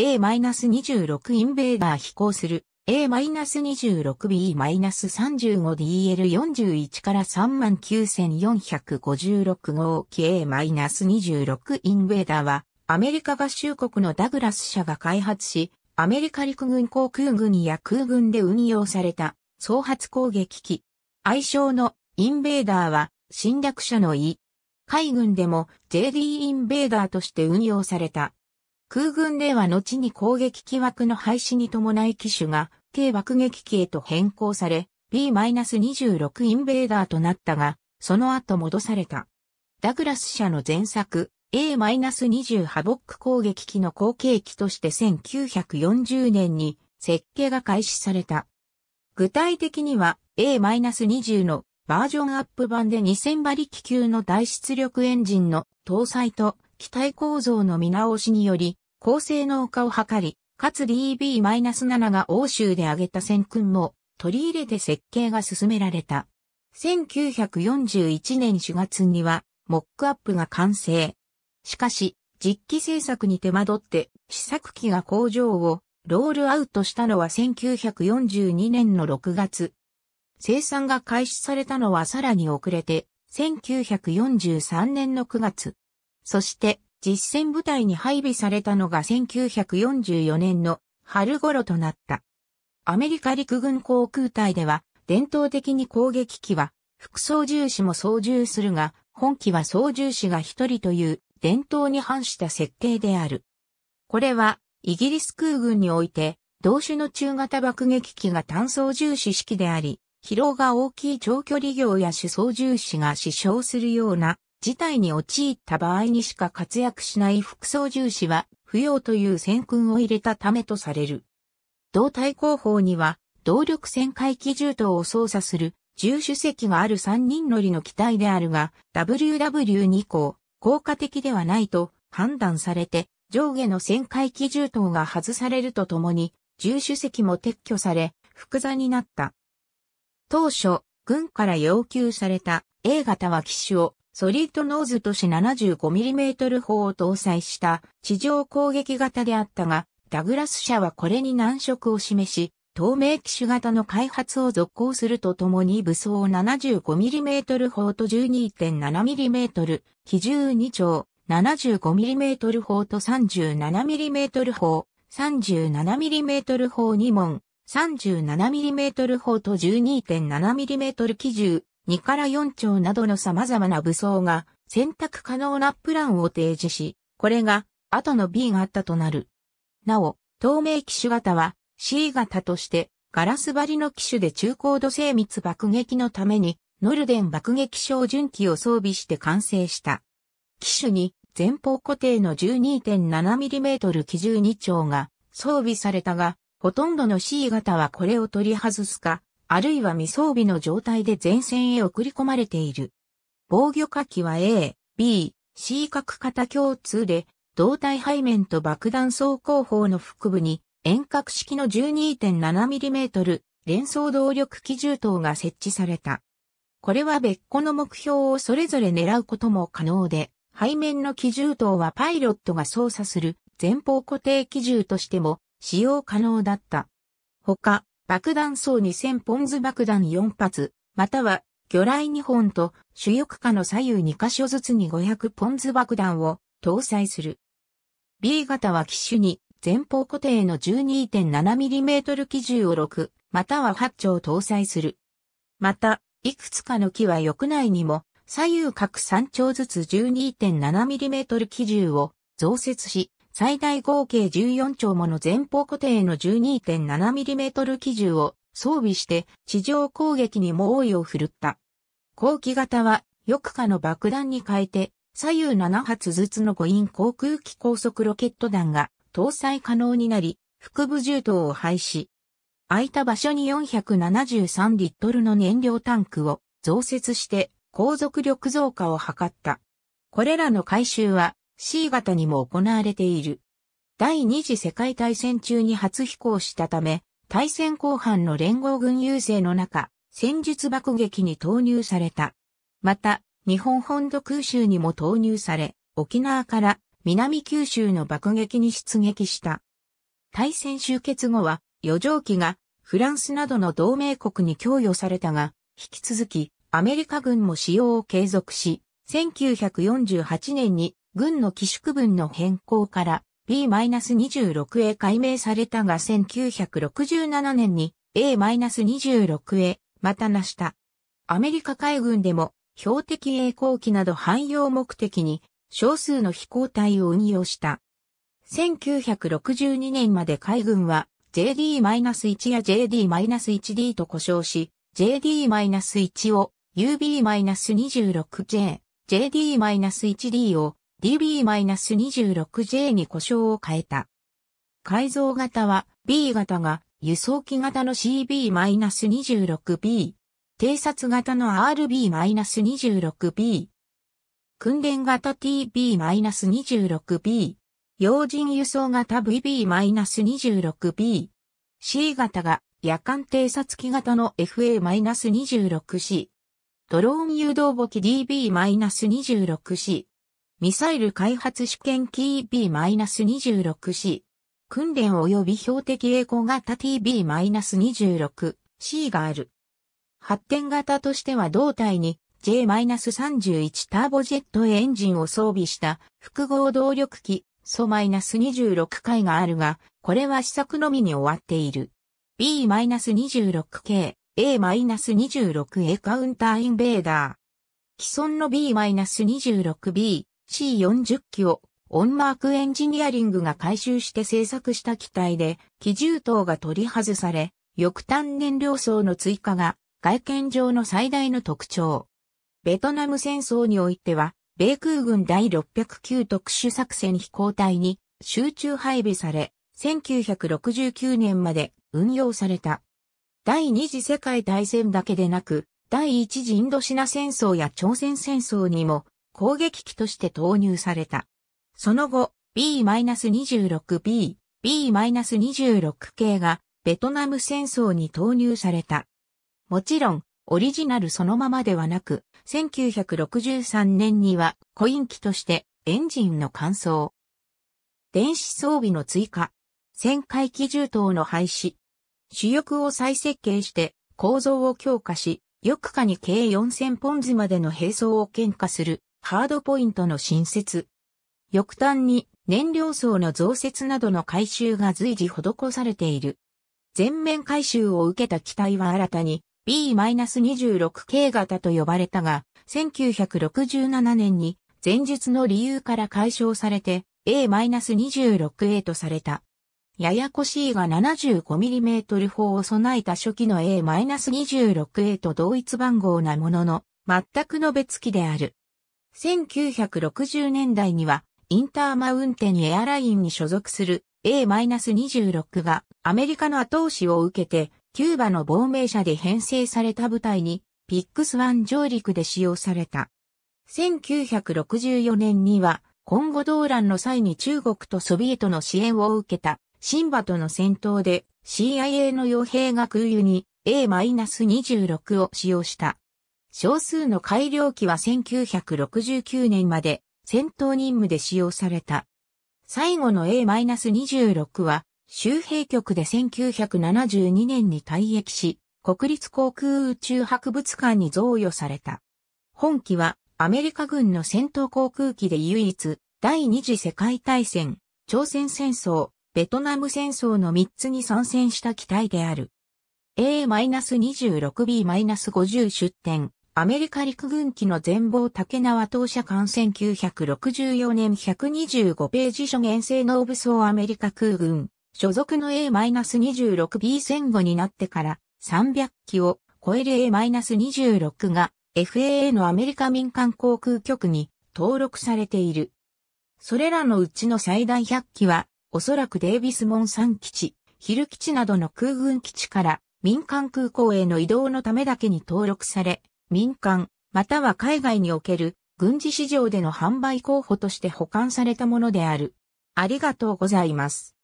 A-26 インベーダー飛行する A-26B-35DL41 から39,456号機 A-26 インベーダーはアメリカ合衆国のダグラス社が開発し、アメリカ陸軍航空軍や空軍で運用された総発攻撃機。愛称のインベーダーは侵略者の意。海軍でも JD インベーダーとして運用された。空軍では後に攻撃機枠の廃止に伴い機種が軽爆撃機へと変更され B-26 インベーダーとなったが、その後戻された。ダグラス社の前作 A-20 ハボック攻撃機の後継機として1940年に設計が開始された。具体的には A-20 のバージョンアップ版で2000馬力級の大出力エンジンの搭載と機体構造の見直しにより高性能化を図り、かつ DB-7 が欧州で挙げた戦訓も取り入れて設計が進められた。1941年4月にはモックアップが完成。しかし、実機製作に手間取って試作機が工場をロールアウトしたのは1942年の6月。生産が開始されたのはさらに遅れて1943年の9月。そして実戦部隊に配備されたのが1944年の春頃となった。アメリカ陸軍航空隊では伝統的に攻撃機は副操縦士も操縦するが本機は操縦士が一人という伝統に反した設計である。これは、イギリス空軍において、同種の中型爆撃機が単操縦士式であり、疲労が大きい長距離業や主操縦士が死傷するような事態に陥った場合にしか活躍しない副操縦士は不要という戦訓を入れたためとされる。胴体後方には動力旋回機銃刀を操作する重主席がある3人乗りの機体であるが WW2 項効果的ではないと判断されて、上下の旋回機銃刀が外されるとともに、重主席も撤去され、複座になった。当初、軍から要求された A 型は機種をソリッドノーズとし 75mm 砲を搭載した地上攻撃型であったが、ダグラス社はこれに難色を示し、透明機種型の開発を続行するとともに武装 75mm 砲と 12.7mm 機銃2丁 75mm 砲と 37mm 砲 37mm 砲2門 37mm 砲と 12.7mm 機銃2から4丁などの様々な武装が選択可能なプランを提示し、これが後の B があったとなる。なお、透明機種型は C 型としてガラス張りの機種で中高度精密爆撃のためにノルデン爆撃小順機を装備して完成した。機種に前方固定の 12.7mm 機銃2丁が装備されたが、ほとんどの C 型はこれを取り外すか、あるいは未装備の状態で前線へ送り込まれている。防御火器は A、B、C 角型共通で、胴体背面と爆弾装甲砲の腹部に遠隔式の 12.7mm 連装動力機銃塔が設置された。これは別個の目標をそれぞれ狙うことも可能で、背面の機銃塔はパイロットが操作する前方固定機銃としても使用可能だった。他、爆弾層2000ポンズ爆弾4発、または魚雷2本と主翼下の左右2箇所ずつに500ポンズ爆弾を搭載する。B 型は機種に前方固定の 12.7mm 機銃を6、または8丁搭載する。また、いくつかの機は翼内にも、左右各3丁ずつ 12.7mm 機銃を増設し、最大合計14丁もの前方固定の 12.7mm 機銃を装備して地上攻撃に猛威を振るった。後期型は、翼下の爆弾に変えて、左右7発ずつの5イン航空機高速ロケット弾が搭載可能になり、腹部銃刀を廃止。空いた場所に473リットルの燃料タンクを増設して航続力増加を図った。これらの回収は C 型にも行われている。第二次世界大戦中に初飛行したため、大戦後半の連合軍優勢の中、戦術爆撃に投入された。また、日本本土空襲にも投入され、沖縄から南九州の爆撃に出撃した。対戦終結後は、余剰機がフランスなどの同盟国に供与されたが、引き続きアメリカ軍も使用を継続し、1948年に軍の機種区分の変更から B-26 へ改名されたが1967年に A-26 へまたなした。アメリカ海軍でも標的栄光機など汎用目的に少数の飛行体を運用した。1962年まで海軍は JD-1 や JD-1D と呼称し、JD-1 を UB-26J、JD-1D を DB-26J に故障を変えた。改造型は B 型が輸送機型の CB-26B、偵察型の RB-26B、訓練型 TB-26B、要人輸送型 VB-26B、C 型が夜間偵察機型の FA-26C、ドローン誘導母機 DB-26C、ミサイル開発試験機 B-26C、訓練及び標的栄光型 TB-26C がある。発展型としては胴体に J-31 ターボジェットエンジンを装備した複合動力機。ソ -26 回があるが、これは試作のみに終わっている。B-26K、A-26A カウンターインベーダー。既存の B-26B、C40 機をオンマークエンジニアリングが回収して製作した機体で、機重塔が取り外され、翼端燃料層の追加が外見上の最大の特徴。ベトナム戦争においては、米空軍第609特殊作戦飛行隊に集中配備され、1969年まで運用された。第二次世界大戦だけでなく、第一次インドシナ戦争や朝鮮戦争にも攻撃機として投入された。その後、B-26B、B-26 系がベトナム戦争に投入された。もちろん、オリジナルそのままではなく、1963年にはコイン機としてエンジンの乾燥。電子装備の追加。旋回機重塔の廃止。主翼を再設計して構造を強化し、翼下に計4000ポンズまでの並走を堅化するハードポイントの新設。翼端に燃料層の増設などの改修が随時施されている。全面改修を受けた機体は新たに B-26K 型と呼ばれたが、1967年に前述の理由から解消されて A-26A とされた。ややこしいが 75mm 砲を備えた初期の A-26A と同一番号なものの、全くの別機である。1960年代には、インターマウンテンエアラインに所属する A-26 がアメリカの後押しを受けて、キューバの亡命者で編成された部隊に、ピッグス湾上陸で使用された。1964年には、コンゴ動乱の際に中国とソビエトの支援を受けたシンバとの戦闘で CIA の傭兵が空輸に A-26 を使用した。少数の改良機は1969年まで戦闘任務で使用された。最後の A-26 は周平局で1972年に退役し、国立航空宇宙博物館に贈与された。本機はアメリカ軍の戦闘航空機で唯一、第二次世界大戦、朝鮮戦争、ベトナム戦争の3つに参戦した機体である。A-26B-50 出展、アメリカ陸軍機の全貌竹縄当社艦1964年。125ページ初言性の武装アメリカ空軍、所属の A-26B 戦後になってから。300機を超える A-26 が。FAA のアメリカ民間航空局に登録されている。それらのうちの最大100機はおそらくデイビスモン3基地、ヒル基地などの空軍基地から民間空港への移動のためだけに登録され、民間、または海外における軍事市場での販売候補として保管されたものである。ありがとうございます。